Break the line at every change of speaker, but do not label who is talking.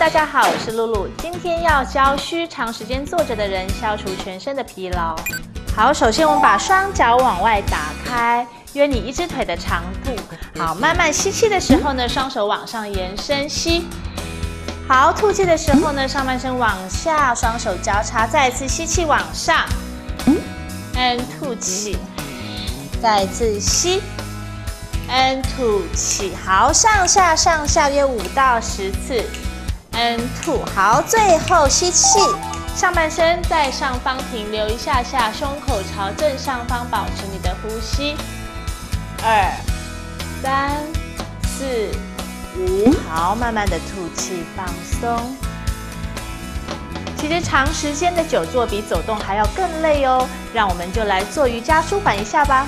大家好，我是露露。今天要教需长时间坐着的人消除全身的疲劳。好，首先我们把双脚往外打开，约你一只腿的长度。好，慢慢吸气的时候呢，双手往上延伸吸。好，吐气的时候呢，上半身往下，双手交叉，再一次吸气往上，and 吐气，再次吸，and 吐气。好，上下上下约五到十次，and 吐。好，最后吸气，上半身在上方停留一下下，胸口朝正上方，保持你的呼吸。二、三、四。五，好，慢慢的吐气，放松。其实长时间的久坐比走动还要更累哦，让我们就来做瑜伽舒缓一下吧。